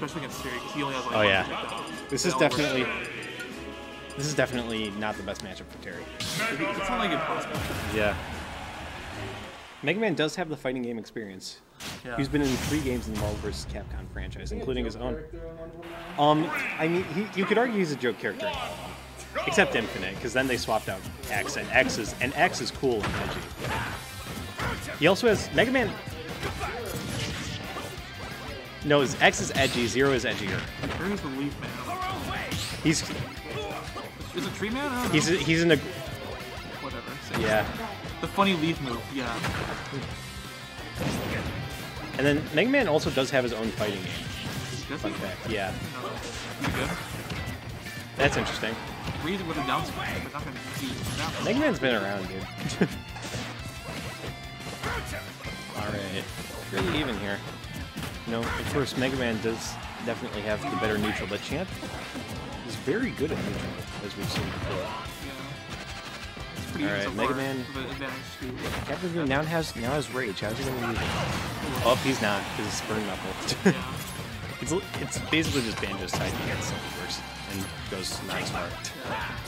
especially against Terry, because he only has like Oh one yeah, this is all work. definitely this is definitely not the best matchup for Terry. It's not like impossible. Yeah. Mega Man does have the fighting game experience. Yeah. He's been in three games in the Marvel vs. Capcom franchise, including his own. Um, I mean, he, you could argue he's a joke character in all of them, except Infinite, because then they swapped out X, and X is and X is cool and edgy. He also has Mega Man. No, his X is edgy, Zero is edgier. Terry's the leaf man. He's Is it tree man? He's know. he's in a Whatever. Say- yeah. The funny leaf move. Yeah. And then Mega Man also does have his own fighting game. Does Fun he? fact, yeah. Oh, no. Good. That's interesting. Read it with a down smash, but not gonna use that one. Mega Man's been around, dude. Alright. Really even here. You know, of course, Mega Man does definitely have the better neutral, but Champ is very good at neutral, as we've seen before. Alright, Mega Man- with an advantage to Captain now has now has Rage. How's he gonna use it? Oh, he's not, because it's Burn Knuckle. it's, it's basically just Banjo's type against Silververse and goes not smart.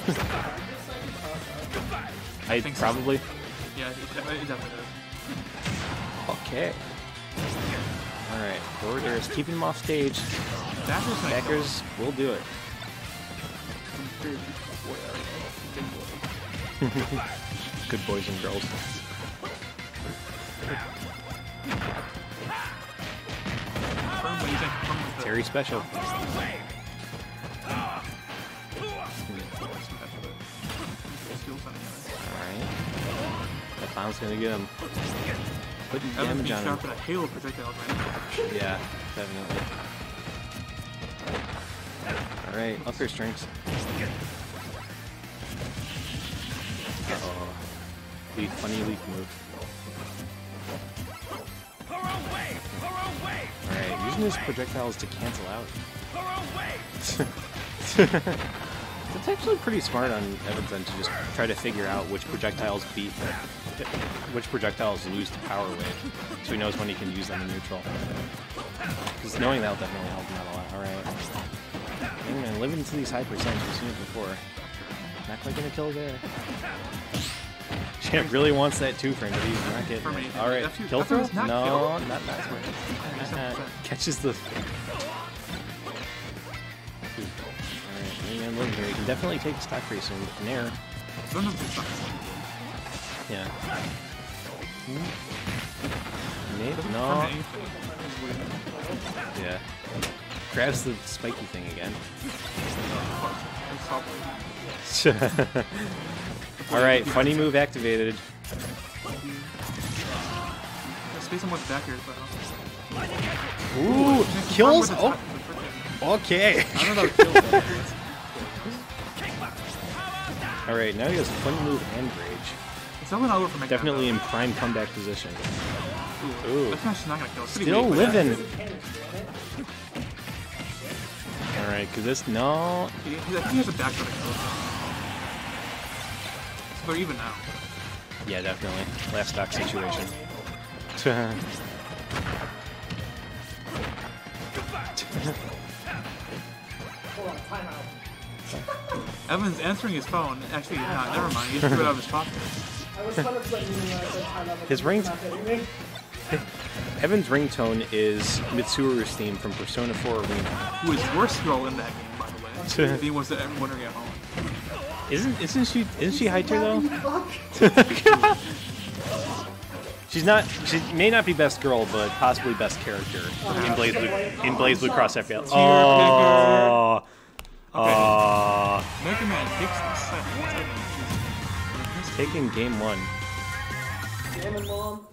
I think so. probably. Yeah, it, it definitely is. Okay. Alright, forward airs, keeping him off stage. Backers like will do it. Good boys and girls. Confirm, what do you think? Confirm with the- Terry special. Skills on the Alright. That bomb's gonna get him. Putting. Damage on him. sharp at a hail of projectiles right now. Yeah, definitely. Alright, up your strengths. Uh-oh. Lead, funny leaf move. Alright, using his projectiles to cancel out. It's actually pretty smart on Evan's end to just try to figure out which projectiles beat, which projectiles lose to Power Wave, so he knows when he can use them in neutral. Because knowing that will definitely help him out a lot. Alright. Hey man, living to these high percents, we've seen it before. Not quite gonna kill there. Champ really wants that two frame, but he's not getting it. Alright, F2 kill F2 throw? not No, kill. not that. Uh, catches the. Alright, man, living here. He can definitely take the stock pretty soon. An air. Don't know if it's not- Yeah. Hmm? Nate? No. Yeah. Grabs the spiky thing again. Alright, funny move activated. Space on what's backers, Ooh, kills? Oh, top- with the- okay. I don't know about kills. but it's- Alright, now he has funny move and rage. It's definitely not over for Mega Man, Definitely in prime comeback position. though. Ooh. That smash is not gonna kill. It's Still weak, living. Alright, cause this, no. He- I he has a back to kill. So they're even now. Yeah, definitely. Last stock situation. Evan's answering his phone. Actually, not. Never mind. He just threw it out of his pocket. I was kind of letting you know that time up. His ring. Not. Evan's ringtone is Mitsuru's theme from Persona 4 Arena. Who is worst girl in that game, by the way? if he was to wondering at home. Isn't isn't she isn't she high tier though? She's not. She may not be best girl, but possibly best character in BlazBlue, in BlazBlue Cross FPL. Oh, oh, Mega Man takes the set. What's that? Taking game one. Damn it, mom.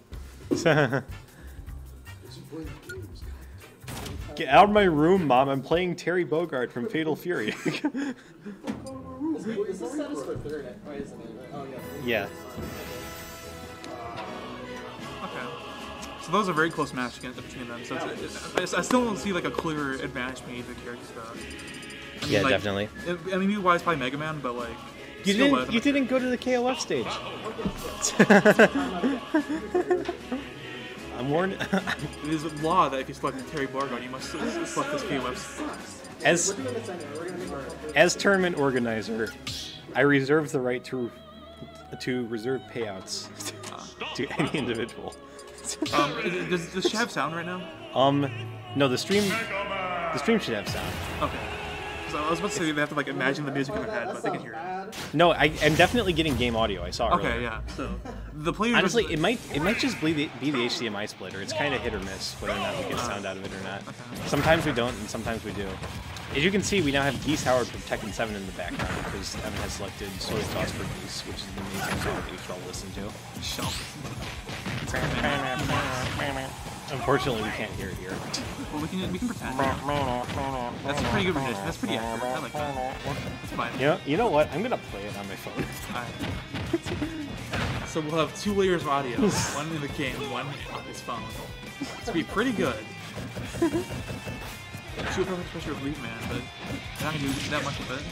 Get out of my room, mom. I'm playing Terry Bogard from Fatal Fury. Is, is this status for third? Oh, isn't it? Oh, yeah. yeah. Okay. So those are very close match against between them. So it's, it's, I still don't see like a clear advantage between either characters. Though. I mean, Yeah, like, definitely. I mean, maybe wise probably Mega Man, but like You didn't. You didn't go to the KOF stage. I'm warned. It is a law that if you select Terry Bogard, you must s- select this KOF. as We're doing this anyway. We're gonna do it. as tournament organizer, I reserve the right to to reserve payouts to any individual. Um, does, does she have sound right now? Um, no, the stream the stream should have sound. Okay. So I was about to say they have to like imagine the music in their head, but they can hear it. No, I, I'm definitely getting game audio. I saw it. Okay, earlier. yeah. So the players. Honestly, it might it might just be the, be the HDMI splitter. It's kind of hit or miss whether or not we get uh, sound out of it or not. Sometimes we don't, and sometimes we do. As you can see, we now have Geese Howard from Tekken 7 in the background because Evan has selected Soy Sauce for Geese, which is an amazing song that you should all listen to. Shelf. Unfortunately, we can't hear it here. Well, we can we can pretend. That's a pretty good rendition. That's pretty accurate. I like that. It's fine. You know, you know what? I'm gonna play it on my phone. So we'll have two layers of audio, one in the game, one on his phone. It's gonna be pretty good. Shoot for pressure of Leaf Man, but you're not gonna do that much of it.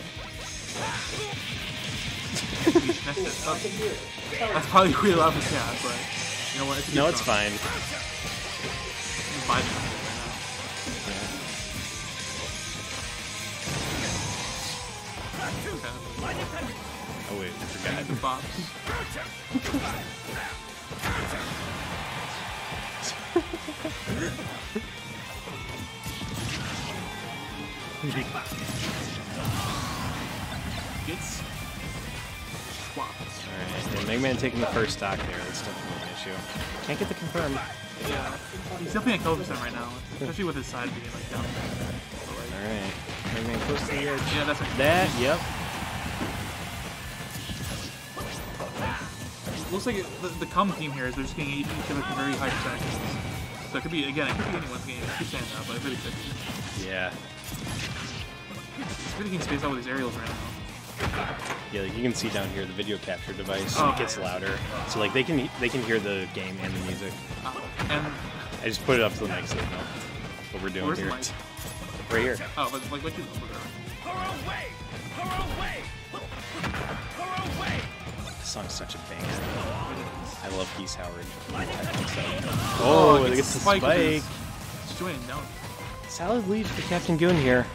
We smashed it. I can hear it. That's probably really loud for cat, but you know what? It's No, it's fine. I'm vibing with it right now. Okay. Oh wait, I forgot. The bops. Gets swapped. Alright, yeah, Mega Man taking the first stock there. That's definitely an issue. Can't get the confirm. Yeah. He's definitely at kill percent right now, especially with his side being like down. Alright. Man close to the edge. yeah, that's like, That, yep. looks like it, the, the common theme here is they're just getting each other for very high percentages. So it could be again, it could be anyone's game. I keep saying that, but it really could. Yeah. He's really getting spaced out with his aerials right now. Yeah, like you can see down here the video capture device Oh. gets louder, so like they can they can hear the game and the music. Uh, and I just put it up to the mic signal. What we're doing here, right here. Oh, but like what you. This song's such a banger. I love Geese Howard. Oh, Oh, it it gets gets the spike spike. with his- It's doing it down. Solid lead for Captain Goon here.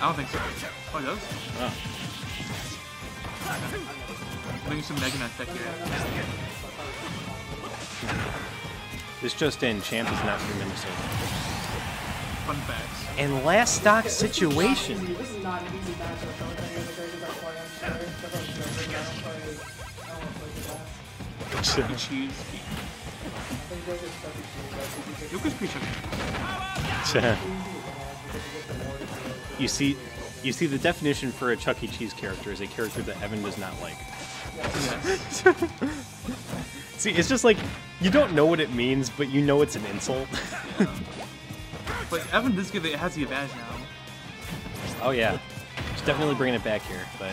I don't think so. Oh, it does? Oh. I think some Mega Man tech here. This just in, Champ is not from Minnesota. Fun facts. And last stock situation. See, This is not an easy matchup. The only thing is the Gregors are playing. I'm sorry. They're both good, but I don't play. I don't play the best. Chuck. Cheese. I think you see, you see the definition for a Chuck E. Cheese character is a character that Evan does not like. See, it's just like you don't know what it means, but you know it's an insult. But Evan does get the, has the advantage now. oh yeah, he's definitely bringing it back here, but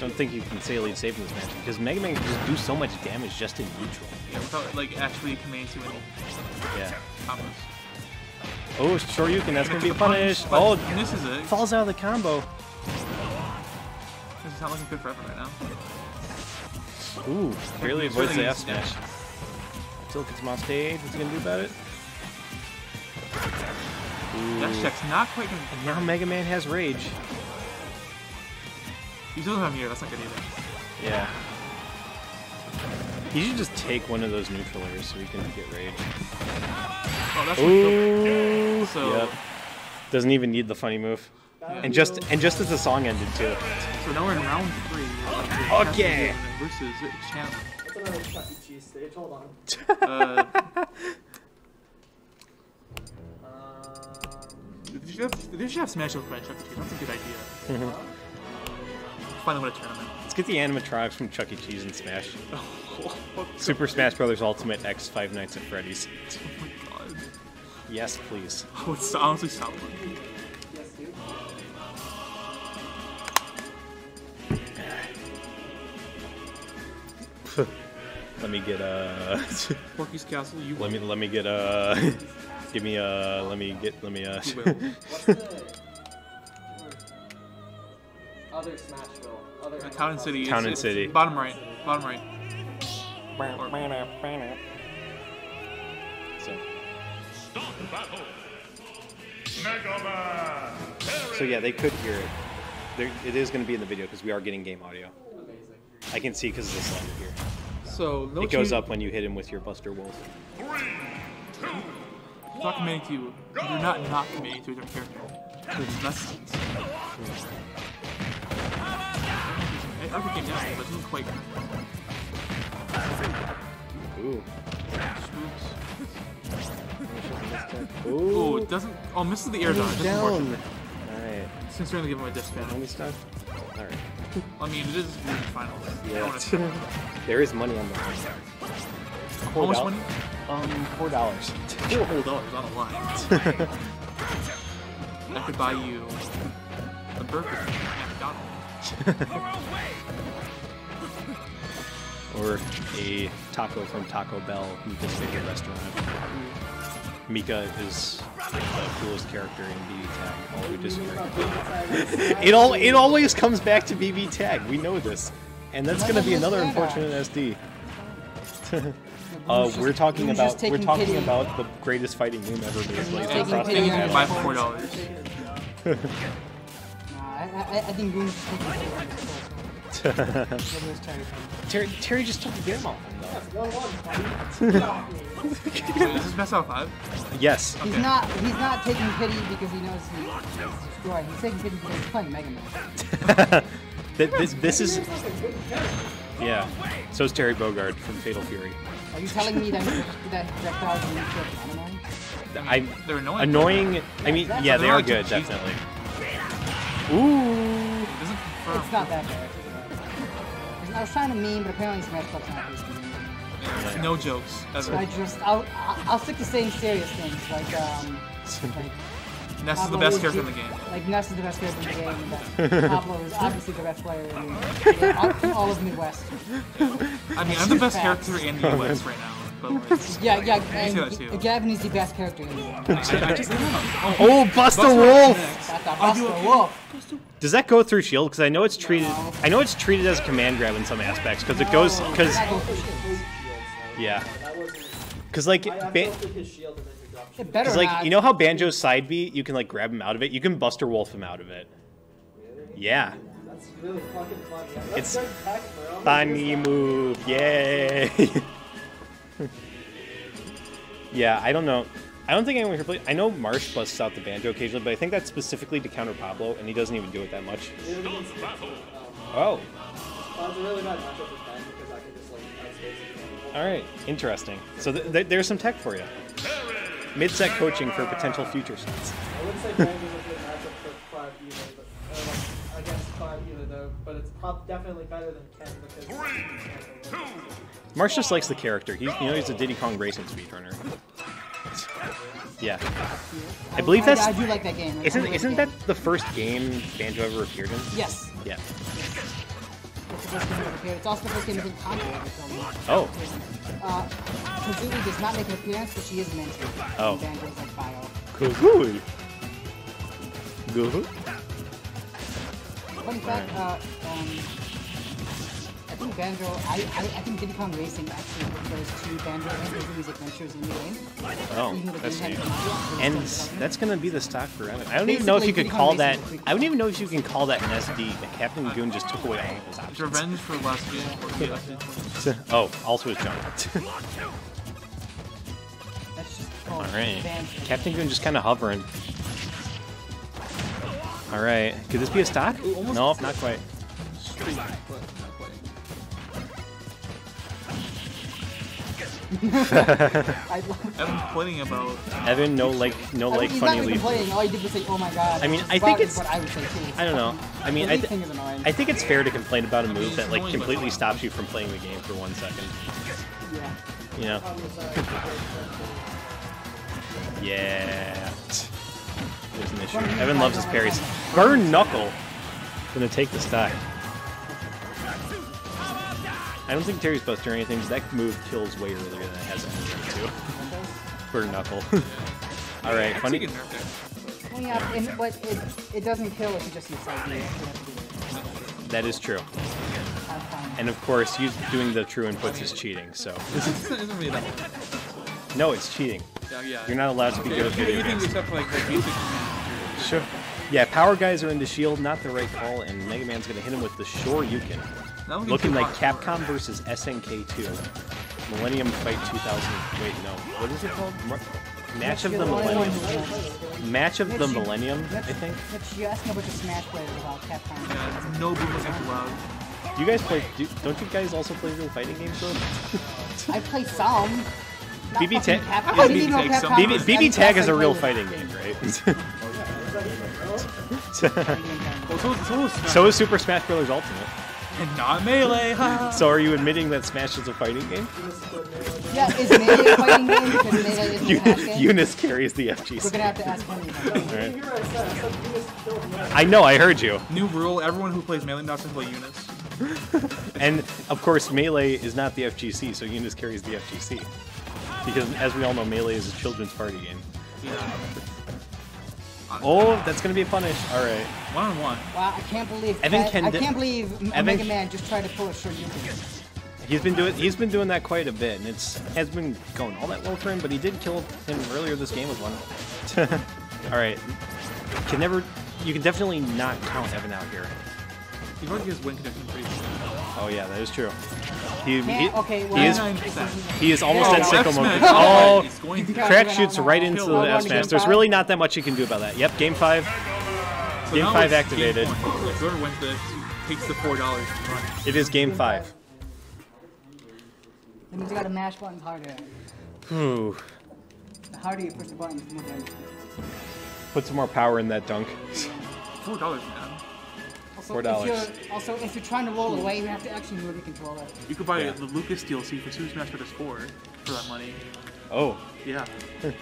don't think you can say lead safe in this match because Mega Man can just do so much damage just in neutral. Yeah, without like actually committing to any Yeah. combos. Oh, Shoryuken, that's gonna be a It's a punch, punish. but Oh, this is it. falls out of the combo. This is not looking good for Evan right now. Ooh, barely avoids the Certainly F smash. Still gets him off stage. What's he gonna do about it? That Ooh. check's not quite gonna. Now Mega Man has rage. He still doesn't have mirror. That's not good either. Yeah. He should just take one of those neutralers so he can get rage. Oh, that's what killed So- Yep. Doesn't even need the funny move. that. And just and just as the song ended too. So now we're in round three. of the Okay. Castlevania Versus Champ. That's another Chuck E. Cheese stage. Hold on. Uh, they should have, they should have Smash Up by Chuck E. Cheese. That's a good idea. Finally win a tournament. Let's get the animatronics from Chuck E. Cheese and Smash. Oh Super Smash Bros. Ultimate X Five Nights at Freddy's. my god. Yes, please. Oh, it's honestly solid. yes. Let me get uh Porky's Castle, you let me let me get uh give me uh let me get let me uh You will. What's the other Smashville? Other Uh, Town and City. Town and City. Bottom right. Bottom right. So yeah, they could hear it. There, it is going to be in the video because we are getting game audio. I can see because of the slider here. So no It goes up when you hit him with your Buster Wolf. Not committing to you. You're not not committing to a different character. That's. I I came down, but didn't quite. Ooh. Ooh. Oh, it doesn't. Oh, misses the air dodge. Down. Alright. Since we're gonna give him a disc How fan. many stuff? Alright. I mean, it is the finals. I Yeah. there is money on the line. How much money? Um, four dollars. Four whole dollars on a line. I could buy you a burger at McDonald's. or a taco from Taco Bell, Mika's favorite restaurant. Mika is the coolest character in BB Tag. All who disagree. It all it always comes back to BB Tag. We know this, and that's going to be another unfortunate SD. uh, we're talking about we're talking pity? about the greatest fighting game ever made, Laser taking Cross pity Taking on it the by force. four dollars. Nah, I, I, I think Goon's Terry? Terry, Terry just took the game off him, though. One one, buddy. Wait, is this best out of five? Yes. He's Okay. not. He's not taking pity because he knows he, he's destroyed. He's taking pity because he's playing Mega Man. Th- this, this is Here's like a good character. yeah. So is Terry Bogard from Fatal Fury. Are you telling me that that projectiles in Nuclear Phenomenon? I They're annoying. annoying. I mean, yeah, they They're good, definitely. Ooh. It. It's not that bad. I was trying to meme, but apparently Smash Bros. not his meme. No jokes. Ever. I just, I'll, I'll I'll stick to saying serious things like, um, like Ness is the best character in the game. Like Ness is the best character in the game. And Pablo is obviously the best player in, in all, all of Midwest. I mean, I'm the best Facts. character in the US right now. But like, Yeah, yeah, say that and too. Gavin is the best character in the game. I, I just oh, Oh, Buster Buster Wolf! next. That's a Are you Buster? Wolf. Does that go through Shield? Because I know it's treated. No. I know it's treated as a command grab in some aspects. Because it goes. Because that goes through shield. yeah. Because like. I, I Ba- busted his shield and then you It better Because like not. you know how Banjo's side B, you can like grab him out of it. You can Buster Wolf him out of it. Yeah. That's really fucking funny. That's It's tech. Funny move, yay! yeah, I don't know. I don't think anyone here play. I know Marsh busts out the banjo occasionally, but I think that's specifically to counter Pablo, and he doesn't even do it that much. Oh, was a really bad matchup with Ben because I could just like outspace all right, interesting. So th- th- there's some tech for you. Mid-set coaching for potential future sets. I wouldn't say Ben was a good matchup for Clive either, but uh, against Clive either though. But it's definitely better than Ken because. Marsh just likes the character. He's, you know, he's a Diddy Kong racing speedrunner. Yeah, I believe that's. I, I do like that game. Isn't really isn't that game. the first game Banjo ever appeared in? Yes. Yeah. It's the first game ever appeared. It's also the first game I think Conker ever filmed. Oh. Uh, Kazooie does not make an appearance, but she is an entry. Oh. in Banjo's like bio. Good. Fun fact, uh, um, think Banjo, I, I, I think Diddy Kong Racing actually refers to Banjo and Kazooie's adventures in the game. Oh, Even though the that's game neat. hadn't come out, it And that's gonna be the stock for Evan. I don't even know if you Basically, could Diddy call that. I don't even know if you can call that an SD. That Captain Goon just took away all of his options. revenge for last game. Or yeah, that's it. Oh, also his jump. That's just called all right. Captain Goon just kind of hovering. All right. Could this be a stock? almost- Nope, not quite. Evan's complaining about Evan, no like, no I like he's funny not leaf. complaining. All he did was say, "Oh my god." I mean, I think it's- what I would say too. I don't know. I mean, I, th- thing is annoying. I think it's fair to complain about a move It's that like completely stops you from playing the game for one second. yeah. You know? On the side. Yeah. There's an issue. Evan loves his parries. Burn Knuckle! Gonna take the stock. I don't think Terry's Buster or anything, 'cause that move kills way earlier than it has anything to. Burn Knuckle. Alright, funny. you can nerf there. Well, yeah, and, but it, it doesn't kill if you just use side B. You have to do. That is true. And of course, you doing the true inputs is cheating. So This isn't, isn't really that no, it's cheating. Yeah, yeah. You're not allowed to be good at video games. except for like the basic command. Sure. Yeah, power guys are into shield, not the right call, and Mega Man's gonna hit him with the Shoryuken. Not looking Looking like hot. Capcom versus SNK2. Millennium Fight 2000. Wait, no. What is it called? Mar- Match of the Millennium. Match of the Millennium, I Mitch- think. Mitch, you're asking about the Smash players about Capcom. Yeah, no boomers allowed. Do you guys play? Do, don't you guys also play real fighting games though? I play some. BB Ta- Capcom. Yeah, I BB Tag some- BB, BB Tag is a real fighting game, right? So, so, is so is Super Smash Bros. Ultimate. And not melee. So are you admitting that Smash is a fighting game? Yeah, is Melee a fighting game? Because Melee isn't a game? Eunice carries the FGC. We're gonna have to ask Henry. about that. Alright. Right, I said, I said Eunice. I know, I heard you. New rule: everyone who plays melee now has to play Eunice. And of course, Melee is not the FGC, so Eunice carries the FGC. Because as we all know, Melee is a children's party game. Yeah. Oh, that's gonna be a punish. All right. One on one. Wow, I can't believe Evan Ted- can I can't believe Evan Mega Man just tried to pull a Shoryuken. He's been doing he's been doing that quite a bit, and it's has been going all that well for him. But he did kill him earlier this game with one. all right. Can never. You can definitely not count Evan out here. You've already his win condition pretty soon. Oh yeah, that is true. He, he, okay, well, he is he is almost Yeah, at no, sickle mode. Oh, He's going to. Yeah. Crack shoots right into the him. S Smash. There's really not that much you can do about that. Yep, game five. So Game five activated. Game point. Like, whoever wins this takes the four dollars. It is game five. That means you gotta mash buttons harder. Ooh. The harder you push the buttons, the more damage. Put some more power in that dunk. Four dollars, man. Also, Four if dollars. you're- Also, if you're trying to roll away, you have to actually move the controller. You could buy Yeah. the Lucas DLC for Super Smash Bros. 4 for that money. Oh. Yeah.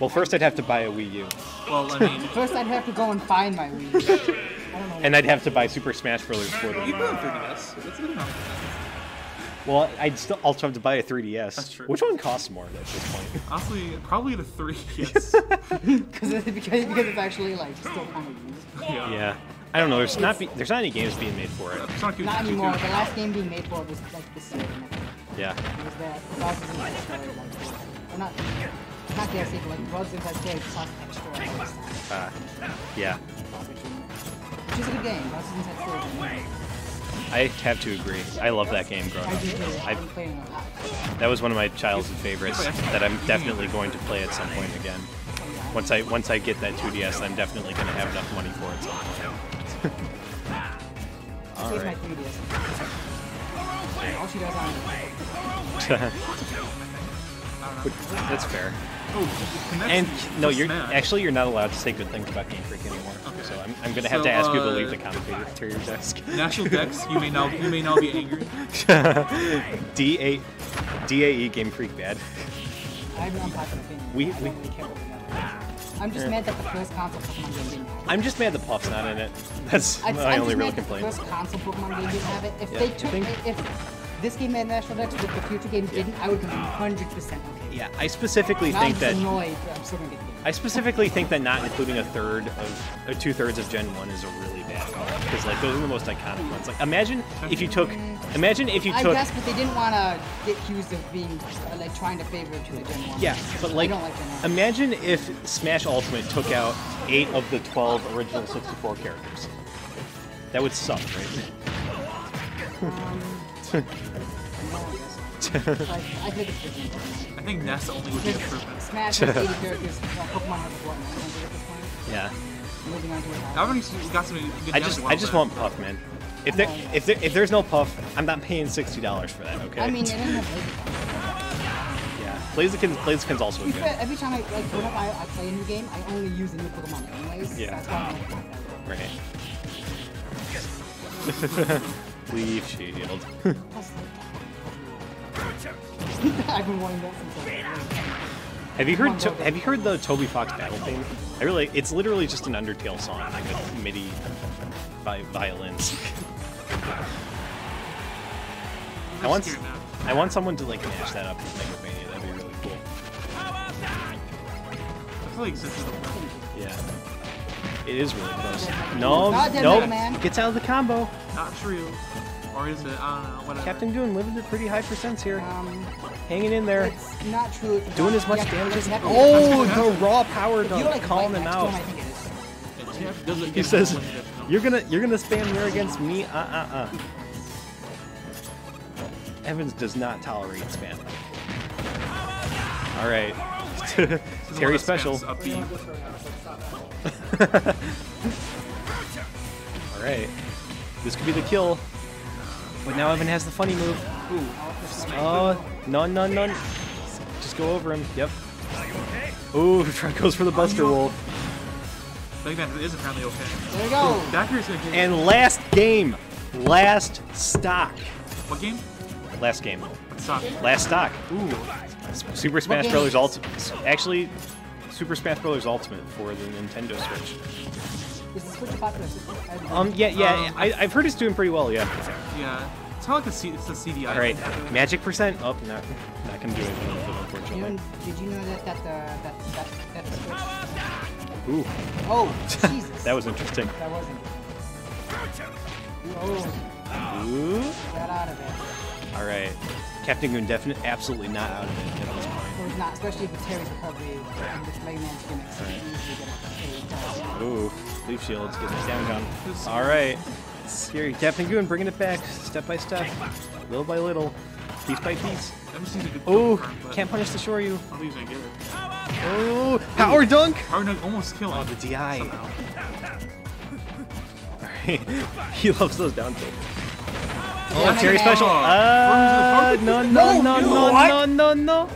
Well, first I'd have to buy a Wii U, Well, I mean, First, I'd have to go and find my Wii. I don't know. and I'd have to buy Super Smash Bros. for you them. put on 3DS. That's good enough. Well, I'd still also have to buy a 3DS. That's true. Which one costs more at this point? Honestly, probably the 3DS. Because it's, because, because it's actually like still kind of used. yeah. Yeah. I don't know. There's not be, there's not any games being made for it. Sonic Not anymore. The last game being made for it was like this year. Yeah. It was that the Inside Story. Like, or not, not DLC, but like Bowser's Inside Story plus extra. Uh, yeah. Which is a good game. Bowser's Inside Story. I have to agree. I love that game growing I up. do too. I've been playing a lot. that was one of my childhood favorites that I'm definitely going to play at some point again. Once I once I get that 2DS, I'm definitely going to have enough money for it at some point. All Save my 3DS. All she does on. That's fair. Oh, And no, you're Smash. actually you're not allowed to say good things about Game Freak anymore. Okay. So I'm, I'm gonna have So, to ask you to uh, leave the commentator through your desk. National Dex. You may now you may now be angry. D A D A E Game Freak bad. I have an unpopular opinion. We- I don't we- I'm just mad that the first console Pokemon game didn't have it. I'm just mad the Puff's not in it. That's I- my I'm only real complaint. The first console Pokemon game didn't have it. If Yeah, they took, think- if this game had National Dex, but the future games didn't, I would be 100 percent okay. Yeah, I specifically I'm think just that annoyed that I'm still gonna get the game. I specifically think that not including a third of or two thirds of Gen One is a really bad call because like those are the most iconic ones. Like imagine if you took, imagine if you took. I guess, but they didn't want to get accused of being uh, like trying to favor to the Gen 1. yeah, but like, don't like Gen 1. imagine if Smash Ultimate took out eight of the twelve original 64 characters. That would suck, right? Like, I think it's different. I think Ness only would be improvements. Smash has 80 characters. Pokemon has what? 900 at this point. Yeah. Moving on to I've a already seen- got some. good I just a I while just want Puff, man. If there, if there, if there's no Puff, I'm not paying sixty dollars for that. Okay. I mean, it didn't have yeah. Blaziken Blaziken's also To good. every time I like whenever I, I play a new game, I only use a new Pokemon anyways. Yeah. That's why I'm like, Right. Leaf Shield. Plus, like, I've been wanting that since I have you heard to, Have you heard the Toby Fox battle theme? I really. It's literally just an Undertale song like with MIDI vi- violins. I want, I want someone to like mash that up with Megalovania. That'd be really cool. I feel like since it's Yeah. It is really close. No, Not dead, no, Mega Man. gets out of the combo. not true. Or is it? I don't know. Whatever. Captain Goon living at pretty high percents here. Um, Hanging in there. it's not true. It's Doing not- as much yeah, damage as... you have Oh, the raw power If you dunk. like Calling him out. Stone, I think it is. It doesn't He says, him one hit, no. "You're gonna, you're gonna spam mirror against me? Uh, uh, uh." Evans does not tolerate spam. All right, This is one Terry special. up We B. want this right now, so stop that. All right, this could be the kill. But now Evan has the funny move. Ooh. Oh, none, none, none. Just go over him. Yep. Ooh, Trent goes for the Buster Wolf. Big Man is apparently okay. There you go. That is gonna hit. And last game, last stock, what game? last game, What's up? last stock. Ooh. Super Smash Bros. Ultimate. Actually, Super Smash Bros. Ultimate for the Nintendo Switch. Is the Switch popular? Is it- Um, yeah, yeah, Um, I, I've heard it's doing pretty well. Yeah. Yeah. It's not like a C- it's a CD. All right, magic percent. Oh, not, not gonna do anything with it, unfortunately. did you know that that uh, that that that the Switch? Ooh, Oh, Jesus. that was interesting. That wasn't. Oh, Ooh. got out of it. All right, Captain Goon definitely, absolutely not out of it at this point. Or it's not, especially with Terry's recovery and with Mega Man's gimmicks. You can get a. Ooh, leaf shields getting his damage on. All right, scary Captain Goon bringing it back step by step, little by little, piece by piece. That just seems like a good Ooh, can't punish the Shoryu. I don't think he's gonna get it. Oh, power dunk. Power Dunk almost killing. Oh, the DI. Somehow. he loves those down tilts. Oh, Down Terry special. Uh, no, no, no, no, no, no, no.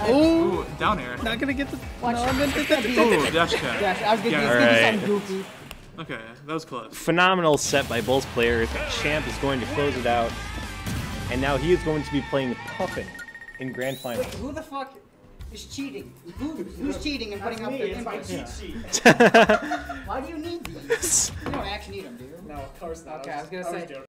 Oh, Ooh, down air. not gonna get the. Watch. No, no, no, no, no. Ooh, dash cat. Yes, I was gonna, Yeah, it's gonna be alright. goofy. Okay, that was close. Phenomenal set by both players. Champ is going to close it out, and now he is going to be playing Puffin in Grand Final. Wait, who the fuck is cheating? Who, who's cheating and putting up Me, their my inputs? cheat sheet. Why do you need these? You don't actually need them, do you? No, of course not. Okay, I was gonna just- say- joking.